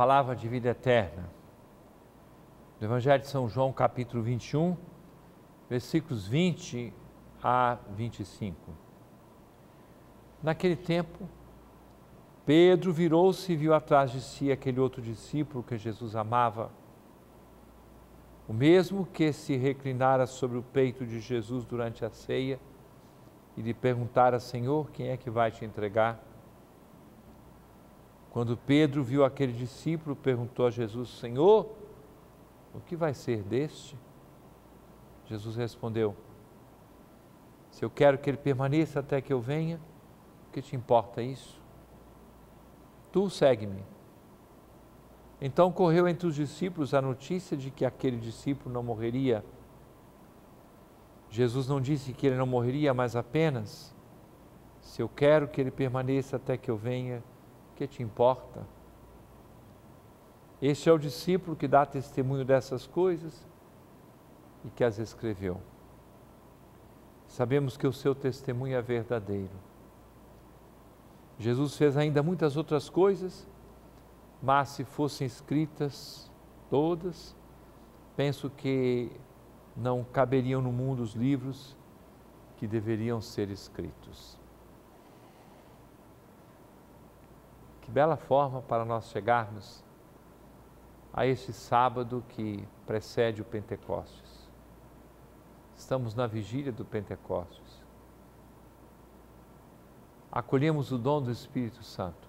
palavra de vida eterna. Do Evangelho de São João, capítulo 21, versículos 20 a 25. Naquele tempo, Pedro virou-se e viu atrás de si aquele outro discípulo que Jesus amava, o mesmo que se reclinara sobre o peito de Jesus durante a ceia e lhe perguntara: Senhor, quem é que vai te entregar? Quando Pedro viu aquele discípulo, perguntou a Jesus: Senhor, o que vai ser deste? Jesus respondeu: Se eu quero que ele permaneça até que eu venha, o que te importa isso? Tu segue-me. Então correu entre os discípulos a notícia de que aquele discípulo não morreria. Jesus não disse que ele não morreria, mas apenas: Se eu quero que ele permaneça até que eu venha, que te importa? Este é o discípulo que dá testemunho dessas coisas e que as escreveu. Sabemos que o seu testemunho é verdadeiro. Jesus fez ainda muitas outras coisas, mas se fossem escritas todas, penso que não caberiam no mundo os livros que deveriam ser escritos. Que bela forma para nós chegarmos a este sábado que precede o Pentecostes. Estamos na vigília do Pentecostes. Acolhemos o dom do Espírito Santo.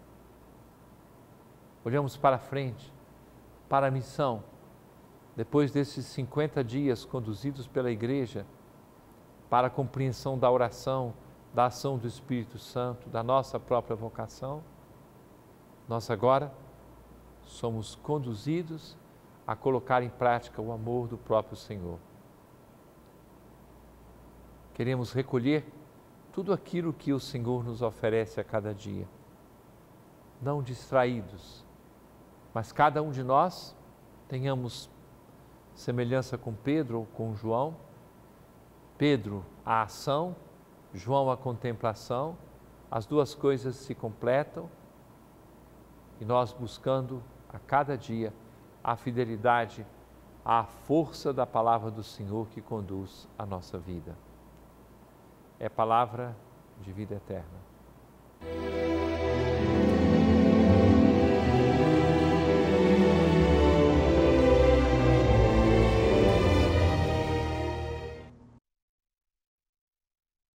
Olhamos para frente, para a missão, depois desses 50 dias conduzidos pela igreja para a compreensão da oração, da ação do Espírito Santo, da nossa própria vocação nós agora somos conduzidos a colocar em prática o amor do próprio Senhor. Queremos recolher tudo aquilo que o Senhor nos oferece a cada dia, não distraídos, mas cada um de nós tenhamos semelhança com Pedro ou com João. Pedro, a ação, João, a contemplação, as duas coisas se completam e nós buscando a cada dia a fidelidade à força da palavra do Senhor que conduz a nossa vida. É palavra de vida eterna.